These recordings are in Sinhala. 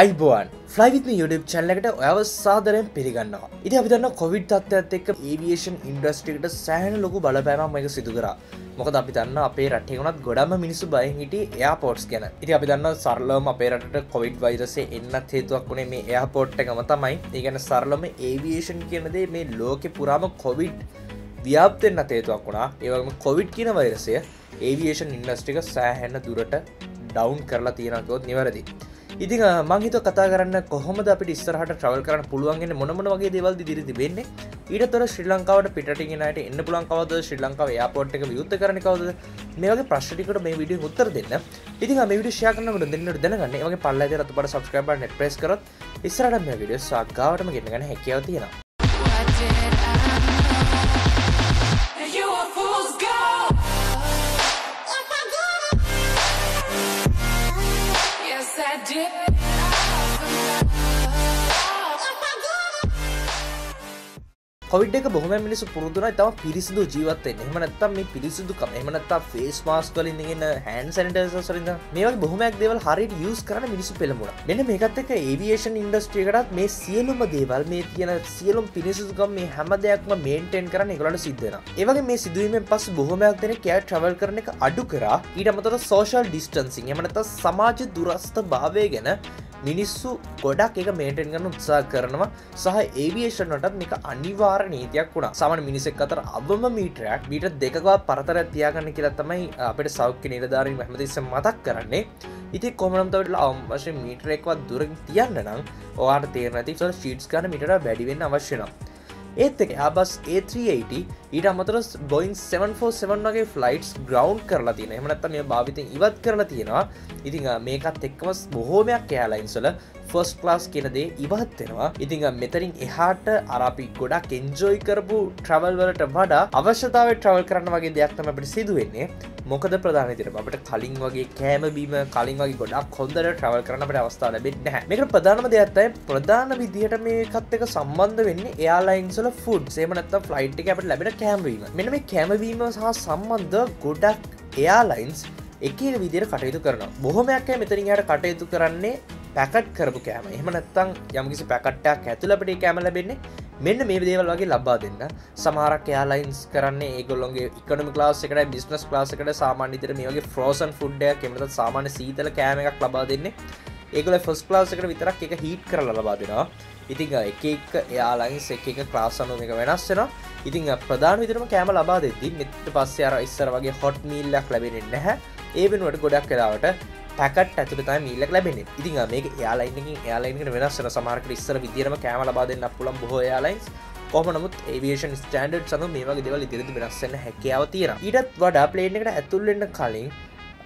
අයිබෝන් ෆ්ලයිවිත් YouTube චැල්ලකට ඔයව සාදරයෙන් පිළිගන්නවා. ඉති අපිදන්න කොවිඩ් තත්ත්වත් එක්ක ඒවියේෂන් ඉන්ඩස්ට්‍රිකට සෑහන ලොකු බලපෑමක් එක සිදු කර. මොකද අපි දන්න අපේ රටේකුණත් ගොඩම මිනිසු බයින් හිට එයාපෝට්ස් ගැන. ඉති අපි දන්න සරලම අපේ රට කොවිඩ් වෛරසේ එන්නත් හේතුවක් වුණේ මේ එයාපෝට් එකම තමයි. ඒගැන සරලම ඒවියේෂන් කියනදේ මේ ලෝකෙ පුරාම කොවිඩ් ව්‍යාප්තෙන්න්න තේතුවක් වුණා. ඒවම කොවිඩ් කියන වෛරසය ඒවියේෂන් ඉන්ඩස්ට්‍රික සෑහැන්න දුරට ඩවන්් කරලා තියෙනකකොත් නිවැරදි. ඉතින් මංහිත කතා කරන්න කොහොම අපි ස්රහට ට්‍රවල් කරන්න පුළුවන්ගෙන මොනමන වගේ දෙවල් දිරි තිබෙන්නේ ඊට තොර ශ්‍රී ලංකාවට පිටිගෙනට එන්න පුලන් කවද? ශ්‍රී ලංකාව යාපොට් එක යුත්ත කරන කවද? මේගේ ප්‍රශ්ටිකට මේ විඩිය උත්තර දෙන්න. ඉතින් මේ විඩිය ශයකනකට දෙන්නට දැනගන්න. වගේ පල්ල රතු පට සබස්ක්‍රබ නෙ ප්‍රෙස් කරත් ඉස්රට මේ විඩිය සක්ගාවටම ගෙනගන හැකියාව තියෙනවා. කොවිඩ් එක බොහම මිනිසු පුරදුන තම පිරිසිදු ජීවත්තේ එහමනත්තම් මේ පිරිසිදුකම එමනත්තා ෆේස් මාස් කලින්ගෙන හැන් සැනිටසරිද මේ බොහමයක් දෙවල් හරිට යස් කරන මිනිසු පෙළමුණ මෙන්න මේකත් එක ඒවියේෂන් ඉන්ඩස්ට්‍රියකටත් මේ සියලුම දේවල් මේ තියෙන සියලුම් පිරිසිදුකම් මේ හැම දෙයක්ම මේන්ටෙන් කරන එකට සිද්ධන ඒවගේ මේ සිදුවීමෙන් පස් බොහොමයක් දෙන කෑ ට්‍රවල් කරන එක අඩු කරා. ඊට මතර සෝෂල් ඩිස්ටන්සිං එමනත සමාජ දුරස්ථ භාවය ගැන මිනිස්සු ගොඩක් එක මේටෙන් ගන්න උත්සා කරනවා. සහ ඒවියේෂන්ටත් මේක අනිවාර නීතියක් වුණ. සමන මිනිසෙක් අතර අවම මීටරයක් බීට දෙකවා පරතර තියාගන්න කියලා තමයි අපට සෞඛ්‍ය නිලධාරින් හැමතිස්ස මතක් කරන්නේ. ඉති කොමනම්තවට අවම් වශය මීටරෙක්වත් දුරින් තියන්න නම් ඕවාට තේරනති සො ශීට්ස් ගන මිට වැඩිවෙන්න අවශ්‍යනම් ඒත් එක ආබස් A380 ඊට අමතර බොයින් 747 වගේ ෆ්ලයිටස් ග්‍රවන්් කරලා තියෙන එමනත්ත මේ භාවිතෙන් ඉවත් කරලා තියෙනවා. ඉතිං මේකත් එක්කම බොහෝමයක් කෑලයින්සල ෆස් ලාස් කියනදේ ඉවත්වෙනවා ඉතිං මෙතරින් එහාට අරපි ගොඩක් එන්ජෝයි කරපු ට්‍රවල් වලට වඩා අවශ්‍යතාව ට්‍රවල් කරන්න වගේ දෙයක් තම අපට සිදුවෙන්නේ මොකද ප්‍රධාන තිර අපට කලින් වගේ කෑමබීම කලින් වගේ ගොඩක් හොඳර ට්‍රවල් කරනට අවස්ථාව ලැබෙන්න හැ මේක ප්‍රධානම දෙයක්ත්තයි ප්‍රධාන විදිහට මේකත් එක සම්බන්ධ වෙන්න එයාලයින්සල ෆුඩ් සේමනත්ත ෆ්ලයිට් එක අපට ලැබෙන කෑම්වීම මෙන මේ කෑමවීම සහ සම්බන්ධ ගොඩක් එයාලයින්ස් එක විදිර කටයුතු කරන බොහොමයක් මෙතරින් යට කටයුතු කරන්නේ? පැකට් කරපු කෑම. එහම නැත්තං යම්කිසි පැකට්ටයක් ඇතුලපට කෑම ලැබෙන්නේ. මෙන්න මේ දේවල් වගේ ලබා දෙන්න. සමාරක් යාලයින්ස් කරන්නේ ඒගොල්ොන්ගේ ඉකනම ලාස් එකට බිස්නස් ලාසකට සාමාන්‍යතර මේ වගේ ෆ්‍රෝසන් ෆුඩ්ඩයක් කෙමට සාමාන්‍ය සීතල කෑම එකක් ලබා දෙන්නේ. ඒගොල ෆස් ලාසකට විතරක් එක හිට කර ලබා දෙෙනවා. ඉතිං එක එක එයාලයින්ස් එක එක ක්‍රාසනු එක වෙනස්සෙන ඉතිං ප්‍රධාන විතරම කෑම ලබා දෙදදි මෙට පස්සේ අර ඉස්සර වගේ හොට් මීල්ලක් ලැබෙනෙ නැහැ. ඒබෙනුවට ගොඩක් කලාවට පැකට් ඇතුළත මීලක් ලැබෙන ඉතින් මේක යාලයිනකින් යාලයිනකට වෙනස්සන සමාර්ක ඉස්සර විදිරම කෑම ලබාදන්න පුළන් බොහෝ යාලයින්ස් කොමනමුත් ඒවේෂන් ස්ටන්ඩ් සම මේ වගේ දෙවල් ඉදිරිදි වෙනස්සන්න හැකියාව තියෙන ඉටත් වඩා ප්ලේන් එකට ඇතුල්ලෙන්න කලින්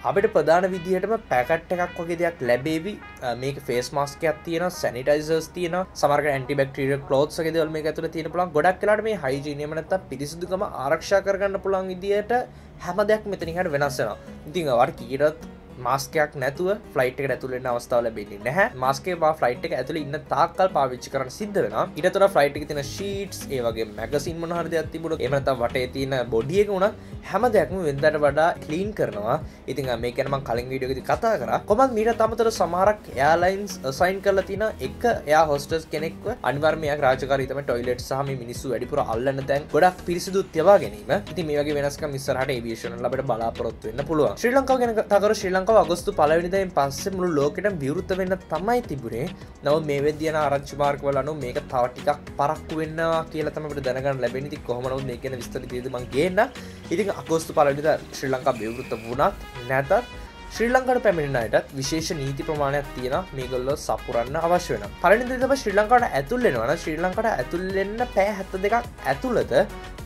අපට ප්‍රධාන විදිහටම පැකට් එකක් වගේ දෙයක් ලැබේවි. මේක ෆේස් මාස්කයක් තියෙන සැනිටයිසර්ස් තියන සමර්ක ඇන්ටිබෙක්ට්‍රිය කලෝත්සක දවල් මේ ඇතුල තියෙන පුළන් ගොඩක් කලාට මේ හයිජීනීමනත පිරිසිදුකම ආරක්ෂා කරගන්න පුළන් ඉදියට හැම දෙයක් මෙතනිහට වෙනස්සෙන ඉතිං අවට කීරත් මාස්කයක් නැතුව ෆලයිට ඇතුලෙන් අවස්ථාව ලැබෙන්නේ නැහැ. මාස්කේ ෆලයිට් එක ඇතුල ඉන්න තාකල් පාවිච්චි කරන සිද්ධ වෙන ඉටතර ෆලයිට් එක තින ශීට්ස් ඒවගේ මැගසින් මනහර ඇතිබුඩ එමනත වටේ තියෙන බොඩියක වුණ හැම දෙයක්ම වෙදට වඩා කලීන් කරනවා. ඉතින් මේකනම කලින් වීඩියෝගති කතා කර. කොමත් මීට තමතර සමහරක් එයාලයින්ස් සයින් කරල තින එක එයා හොස්ටස් කෙනෙක්ව අනිවර්මයක් රාජකාරීතම ටොයිලට් සහම මිනිස්සු වැඩිපුර අල්ලන්න තැන් ගොඩක් පිරිසිදු තිවා ගැනීම. ඉති මේගේ වෙනස්ක මිස්සරහට ඒවිේෂන ලබට බලාපොරොත්තු වෙන්න පුළුව ශ්‍රී ලංකාව ගැන තකර ශ්‍රී ලංකාව අගස්තු පලවිනිදයින් පස්සේ මුළු ලෝකට විවෘත වෙන්න තමයි තිබුණේ. නව මේ වෙදදියන ආරච්චිමාර්කවල අනු මේක තවටිකක් පරක්කු වෙන්නවා කියලතමට දැනගන්න ලැබෙනති කොහමනව මේකන විස්තර දීදමන් ගේන්න ඉතින් අගෝස්තු පලවිනිද ශ්‍රී ලංකා විවෘත වුණත් නැතත් ශ්‍රී ලංකට පැමිණිනයටත් විශේෂ නීති ප්‍රමාණයක් තියෙන මේගොල්ල සපුරන්න අවශ්‍ය වෙන පලනිදිතම ශ්‍රී ලංකාට ඇතුල්ලෙනවන ශ්‍රී ලංකට ඇතුල්ලෙන්න පෑ හැත්ත දෙකක් ඇතුළද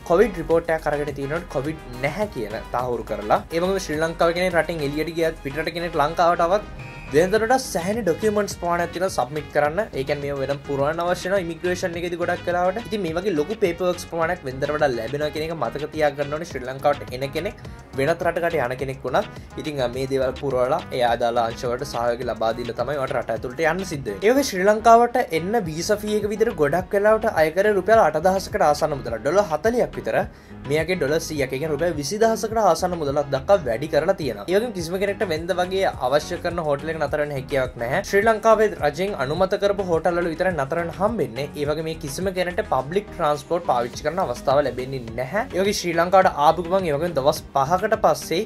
කොවිඩ රිපෝටය කරගෙන තියනට කොවිඩ් නැහැ කියන තහවුරු කරලා. ඒම ශ්‍රී ලංකාවගෙන රටින් එලියට ගියත් පිට කෙනෙක් ලංකාවටවත් දෙදරට සෑන ඩොකමන්ස් පානතින සබමික් කරන්න. ඒක මේ වෙන පුරුවන් අවශ්‍යන ඉමිග්‍රේෂන් එකෙති ගොඩක් කලාවට ති මේගේ ලොක පේපක්ස් පමණක් වෙදරට ලැබෙන කෙනෙක මතකතියක් ගන්නවන ශ්‍රී ලංකාවට එන කෙනෙක්. වෙනත් රටකට යන කෙනෙක් වුණත් ඉතින් මේ දේවල් පුරවලා එයාදාලා අංශවට සහයක ලබාදීල තමයි වට රට ඇතුළට යන්න සිද්ධ ඒක ශ්‍රී ලංකාවට එන්න බීසෆියක විදිර ගොඩක් කලාවට අයකර රුපියල් අටදහසකට ආසන මුදල ඩොල හතලයක් විතර මේක ඩොල සියක. රුපය විසිදහසකට ආසන මුදලක් දක්කා වැඩි කරලා තියෙන ඒක කිසිම කෙනෙක්ට වෙද වගේ අවශ්‍ය කරන හොටලෙක් නතරන හැකියාවක් නැහැ. ශ්‍රී ලංකාවේ රජෙන් අනුමතකරපු හෝටල්ල විතර නතරන හම්බෙන්නේ. ඒවගේ මේ කිසිම කෙනට පබ්ලික් ට්‍රන්ස්පෝර්ට් පාවිච්චි කරන අවස්ථාව ලැබෙන්නේ නැහැ. යෝගේ ශ්‍රී ලංකාවට ආපුගමන් ඒවගෙන් දවස් පහකට පස්සේ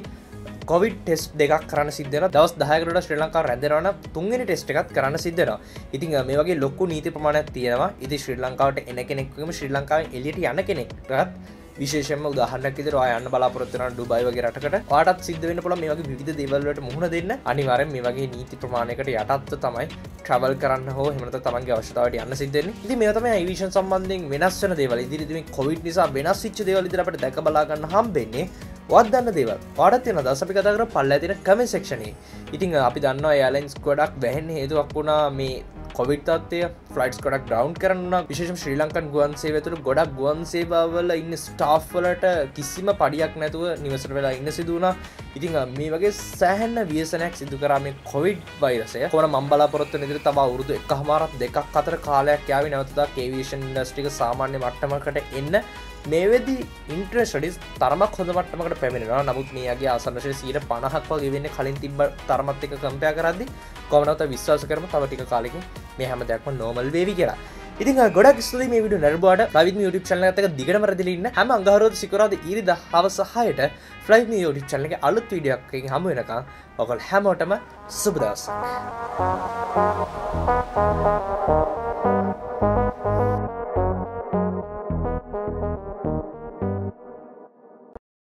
කොවිඩ ටෙස් දෙක් කරන්න සිදන දවස් දහකට ශ්‍රී ලංකා රැදරවන තුන්ගෙන ටෙස්ට එකත් කරන්න සිද්ධන ඉතින් මේ වගේ ලොක්කු නීති ප්‍රමාණයක් තියෙනවා. ඉති ශ්‍රී ලංකාවට එන කෙනෙක්ම ශ්‍රී ලංකාව එලියට යන කෙනෙක්ටත් විශේෂම උදාහරනක් ඉදිර යන්න බලාපොරත්තුන ඩුබයි වගේ රටකට. පාටත් සිද්ධ වෙන පොළ මේ වගේ විවිධ දේවල්ලට මුහුණ දෙන්න. අනිවාරෙන් මේ වගේ නීති ප්‍රමාණයකට යටත්ව තමයි ට්‍රවල් කරන්න හෝ හෙමත තමන්ගේ අවශ්‍යතාවට යන්න සිදෙන ඉති මේ තම විෂන් සම්බන්ධෙන් වෙනස් වන දේවල්. ඉදිරිම කොවිඩ් නිසා වෙනස් විච්ච දේවල් ඉදිරට දැක බලාගන්න හම්බෙන්නේ වදන්න දේව පඩත් යන දසපි කතකර පල්ල ඇතින කම සක්ෂණය ඉතිං අපි දන්න යාලයින්ස් ගොඩක් වැහෙන් හේතුවක් වුණා මේ කොවිටත්ය ෆලයිටස් ගොඩක් ඩවන් කරන්න විශේෂ ශ්‍රී ලංකන් ගුවන් සේවතුළ ගොඩක් ගුවන් සේවාවල ඉන්න ස්ටාෆ්වලට කිසිම පඩියක් නැතුව නිවසර වෙලා ඉන්න සිදුවනා ඉතිං මේ වගේ සෑහන්න වියසනයක් සිදු කරම කොවිඩ් වෛරසය කොන මම්බලාපොරොත්තු නිදිර තම අවුරුදු එක හමාරත් දෙකක් අතර කාලයක් යාව. නැවතදා කේවේෂන් ඉන්ඩස්ටික සාමාන්‍ය මට්ටමකට එන්න. මේවෙදි ඉන්ට්‍රස්ටඩිස් තරමක් හොඳ මට්ටමකට පැමිෙනවා නමුත් මේගේ ආසනශය සීට පණහක් වගේ වෙන්න කලින් තිබ තරමත් එක කම්පය කරදදි කොමනත විශ්වාස කරම තවටික කාලෙකින් මේ හැම දෙයක්ම නෝමල් වේවි කියලා ඉතින් ගොඩක් ස්තුති මේ විඩු නරබට ලවිත් YouTube චනල ඇතක දිගට මරදිලන්න හැම අංගහරෝද සිකරාද ඉරිද හවසහයට ෆ්ලයි් YouTube චනලගේ අලුත් විඩියක්කින් හම වෙනකා ඔකල් හැමෝටම සුබදසක්. Thank you.